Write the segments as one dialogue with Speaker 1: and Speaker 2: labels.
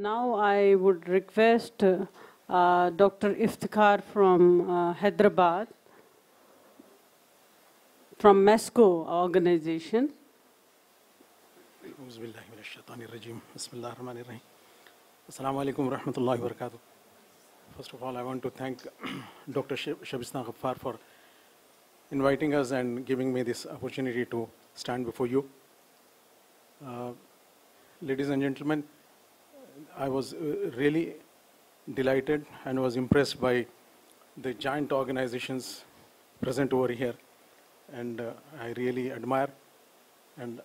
Speaker 1: Now I would request uh, Dr. Iftikhar from uh, Hyderabad, from MESCO organization.
Speaker 2: First of all, I want to thank Dr. Shabistan Ghaffar for inviting us and giving me this opportunity to stand before you. Uh, ladies and gentlemen, I was uh, really delighted and was impressed by the giant organizations present over here. And uh, I really admire. And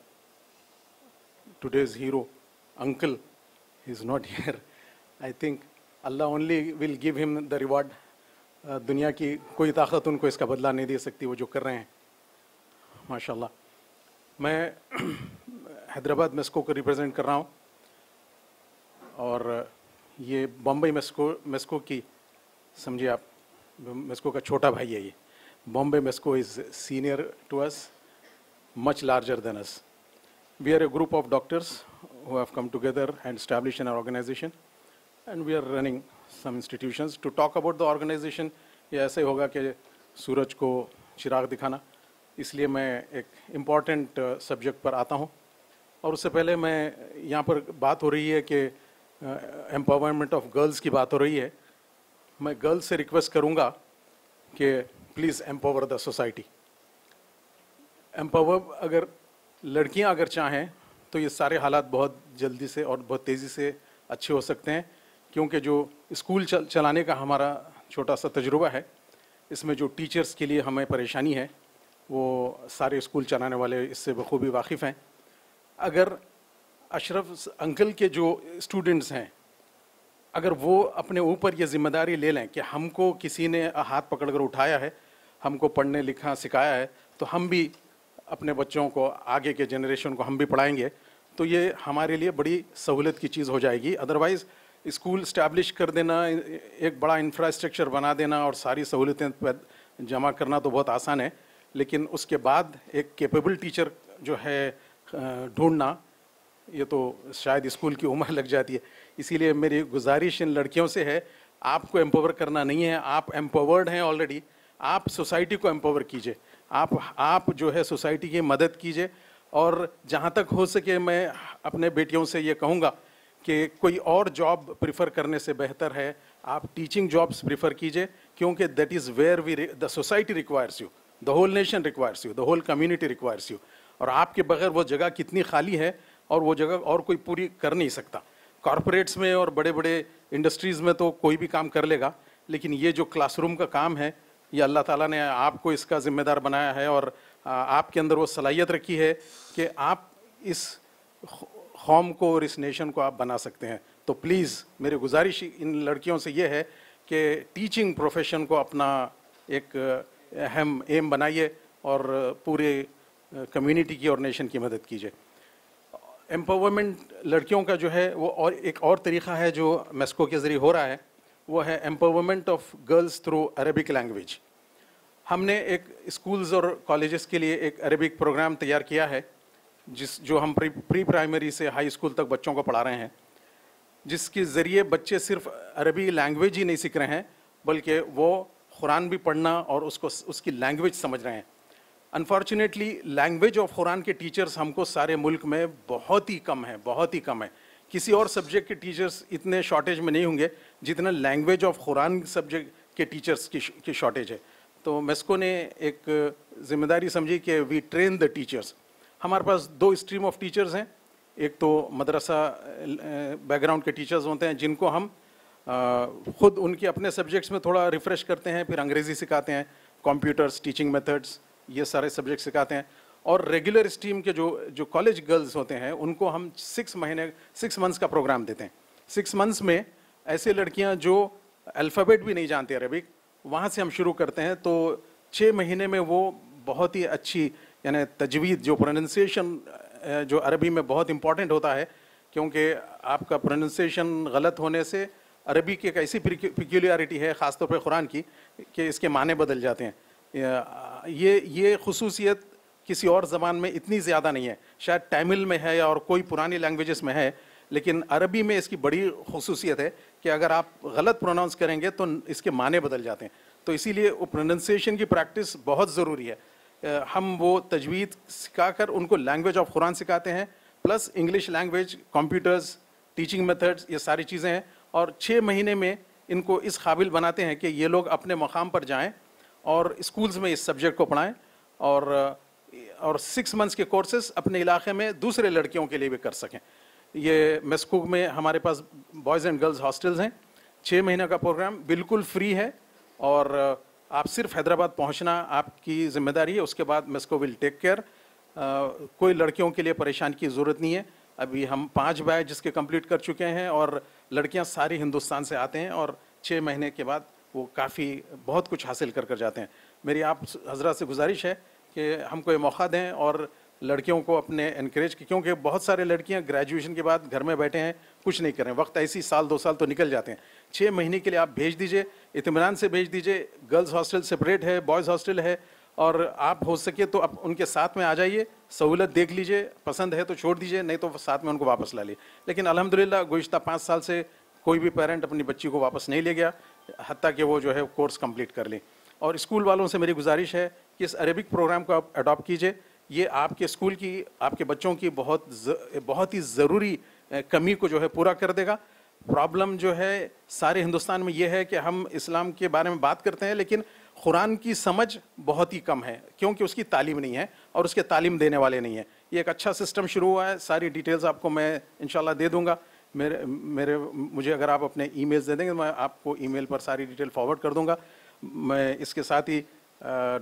Speaker 2: today's hero, Uncle, is not here. I think Allah only will give him the reward. Uh, दुनिया की कोई ताकत उनको इसका बदला नहीं दे सकती वो जो कर रहे हैं माशाल्लाह मैं हैदराबाद मेस्को को रिप्रेजेंट कर रहा हूँ और ये बम्बई मेस्को मेस्को की, समझिए आप, मेस्को का छोटा भाई है ये। Bombay MESCO is senior to us much larger than us we are a group of doctors who have come together and established an organization, and we are running some institutions. To talk about the organization, ये ऐसे होगा कि सूरज को चिराग दिखाना। इसलिए मैं एक important subject पर आता हूँ। और उससे पहले मैं यहाँ पर बात हो रही है कि एम्पावरमेंट ऑफ़ गर्ल्स की बात हो रही है। मैं गर्ल्स से रिक्वेस्ट करूँगा कि please empower the society empower अगर लड़कियाँ अगर चाहें तो ये सारे हालात बहुत जल्दी से और बहुत तेज़ी से अच्छे हो सकते हैं, क्योंकि जो स्कूल चल, चलाने का हमारा छोटा सा तजुर्बा है, इसमें जो टीचर्स के लिए हमें परेशानी है, वो सारे स्कूल चलाने वाले इससे बखूबी वाकिफ़ हैं। अगर अशरफ अंकल के जो स्टूडेंट्स हैं, अगर वो अपने ऊपर ये ज़िम्मेदारी ले लें कि हमको किसी ने हाथ पकड़कर उठाया है, हमको पढ़ने लिखा सिखाया है तो हम भी अपने बच्चों को, आगे के जनरेशन को हम भी पढ़ाएँगे तो ये हमारे लिए बड़ी सहूलत की चीज़ हो जाएगी। अदरवाइज़ स्कूल स्टैब्लिश कर देना एक बड़ा इंफ्रास्ट्रक्चर बना देना और सारी सहूलतें जमा करना तो बहुत आसान है, लेकिन उसके बाद एक केपेबल टीचर जो है ढूंढना ये तो शायद स्कूल की उम्र लग जाती है। इसीलिए मेरी गुजारिश इन लड़कियों से है, आपको एम्पावर करना नहीं है, आप एम्पावर्ड हैं ऑलरेडी आप सोसाइटी को एम्पावर कीजिए। आप आप जो है सोसाइटी की मदद कीजिए और जहाँ तक हो सके मैं अपने बेटियों से ये कहूँगा कि कोई और जॉब प्रिफर करने से बेहतर है। आप टीचिंग जॉब्स प्रिफर कीजिए, क्योंकि that is where we the society requires you the whole nation requires you the whole community requires you और आपके बगैर वो जगह कितनी खाली है और वो जगह और कोई पूरी कर नहीं सकता। कॉरपोरेट्स में और बड़े बड़े इंडस्ट्रीज़ में तो कोई भी काम कर लेगा, लेकिन ये जो क्लासरूम का काम है, ये अल्लाह ताला ने आपको इसका ज़िम्मेदार बनाया है और आपके अंदर वो सलाहियत रखी है कि आप इस कौम को और इस नेशन को आप बना सकते हैं। तो प्लीज़ मेरी गुजारिश इन लड़कियों से ये है कि टीचिंग प्रोफेशन को अपना एक, अहम एम बनाइए और पूरे कम्युनिटी की और नेशन की मदद कीजिए। एम्पावरमेंट लड़कियों का जो है, वो और एक और तरीक़ा है जो मेस्को के ज़रिए हो रहा है, वो है empowerment of girls through Arabic language हमने एक स्कूल्स और कॉलेजेस के लिए एक अरबिक प्रोग्राम तैयार किया है, जिस, जो हम प्री प्री प्राइमरी से हाई स्कूल तक बच्चों को पढ़ा रहे हैं। जिसके ज़रिए बच्चे सिर्फ़ अरबी लैंग्वेज ही नहीं सीख रहे हैं, बल्कि वो कुरान भी पढ़ना और उसको, उसकी लैंग्वेज समझ रहे हैं। अनफॉर्चुनेटली लैंग्वेज ऑफ़ कुरान के टीचर्स हमको सारे मुल्क में बहुत ही कम है, बहुत ही कम है। किसी और सब्जेक्ट के टीचर्स इतने शॉर्टेज में नहीं होंगे, जितना लैंग्वेज ऑफ़ कुरान सब्जेक्ट के टीचर्स की शॉर्टेज है। तो मेस्को ने एक ज़िम्मेदारी समझी कि वी ट्रेन द टीचर्स हमारे पास दो स्ट्रीम ऑफ़ टीचर्स हैं। एक तो मदरसा बैकग्राउंड के टीचर्स होते हैं, जिनको हम खुद उनके अपने सब्जेक्ट्स में थोड़ा रिफ़्रेश करते हैं, फिर अंग्रेज़ी सिखाते हैं कंप्यूटर्स टीचिंग मेथड्स ये सारे सब्जेक्ट सिखाते हैं। और रेगुलर स्ट्रीम के जो जो कॉलेज गर्ल्स होते हैं, उनको हम सिक्स महीने सिक्स मंथ्स का प्रोग्राम देते हैं। सिक्स मंथ्स में ऐसे लड़कियाँ जो अल्फ़ाबेट भी नहीं जानती अरबिक वहाँ से हम शुरू करते हैं। तो छः महीने में वो बहुत ही अच्छी, यानी तजवीज़, जो प्रोनंसिएशन जो अरबी में बहुत इंपॉर्टेंट होता है, क्योंकि आपका प्रोनंसिएशन गलत होने से अरबी की एक ऐसी पिक्यूलियरिटी है, ख़ासतौर पर कुरान की, कि इसके माने बदल जाते हैं। ये ये खसूसियत किसी और ज़बान में इतनी ज़्यादा नहीं है। शायद तमिल में है या और कोई पुरानी लैंग्वेजेस में है, लेकिन अरबी में इसकी बड़ी खसूसियत है कि अगर आप गलत प्रोनाउंस करेंगे तो इसके माने बदल जाते हैं। तो इसीलिए प्रोनाउंसिएशन की प्रैक्टिस बहुत ज़रूरी है। हम वो तजवीद सिखाकर उनको लैंग्वेज ऑफ़ कुरान सिखाते हैं plus English language computers teaching methods ये सारी चीज़ें हैं। और छः महीने में इनको इस काबिल बनाते हैं कि ये लोग अपने मकाम पर जाएँ और स्कूल्स में इस सब्जेक्ट को पढ़ाएँ और और सिक्स मंथ्स के कोर्सेज अपने इलाके में दूसरे लड़कियों के लिए भी कर सकें। ये मेस्कूक में हमारे पास बॉयज़ एंड गर्ल्स हॉस्टल्स हैं। छः महीने का प्रोग्राम बिल्कुल फ्री है और, आप सिर्फ़ हैदराबाद पहुँचना आपकी ज़िम्मेदारी है, उसके बाद मेस्को विल टेक केयर कोई लड़कियों के लिए परेशान की ज़रूरत नहीं है। अभी हम पाँच बैच जिसके कंप्लीट कर चुके हैं और लड़कियाँ सारी हिंदुस्तान से आते हैं और छः महीने के बाद वो काफ़ी बहुत कुछ हासिल कर कर जाते हैं। मेरी आप हज़रत से गुजारिश है कि हमको ये मौका दें और लड़कियों को अपने इनक्रेज क्योंकि बहुत सारे लड़कियाँ ग्रेजुएशन के बाद घर में बैठे हैं, कुछ नहीं कर रहे हैं। वक्त ऐसी साल, दो साल तो निकल जाते हैं। छः महीने के लिए आप भेज दीजिए इतमान से भेज दीजिए गर्ल्स हॉस्टल सेपरेट है बॉयज़ हॉस्टल है और आप हो सके तो आप उनके साथ में आ जाइए, सहूलत देख लीजिए, पसंद है तो छोड़ दीजिए, नहीं तो साथ में उनको वापस ला लिए लेकिन अलहमदिल्ला गुज्तर पाँच साल से कोई भी पेरेंट अपनी बच्ची को वापस नहीं ले गया। हती कि वो जो है कोर्स कंप्लीट कर लें। और स्कूल वालों से मेरी गुजारिश है कि इस अरेबिक प्रोग्राम को आप अडॉप्ट कीजिए। ये आपके स्कूल की, आपके बच्चों की बहुत बहुत ही ज़रूरी कमी को जो है पूरा कर देगा। प्रॉब्लम जो है सारे हिंदुस्तान में ये है कि हम इस्लाम के बारे में बात करते हैं, लेकिन कुरान की समझ बहुत ही कम है, क्योंकि उसकी तालीम नहीं है और उसके तालीम देने वाले नहीं है। ये एक अच्छा सिस्टम शुरू हुआ है, सारी डिटेल्स आपको मैं इंशाल्लाह दे दूँगा। मेरे मेरे, मुझे अगर आप अपने ईमेल्स दे देंगे, मैं आपको ईमेल पर सारी डिटेल फॉरवर्ड कर दूँगा। मैं इसके साथ ही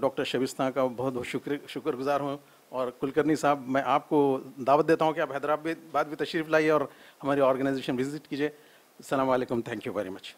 Speaker 2: डॉक्टर शबिस्ता का बहुत बहुत शुक्र, शुक्रगुजार हूँ। और कुलकर्णी साहब, मैं आपको दावत देता हूँ कि आप हैदराबाद भी तशरीफ़ लाइए और हमारी ऑर्गेनाइजेशन विज़िट कीजिए। अल्लाम थैंक यू वेरी मच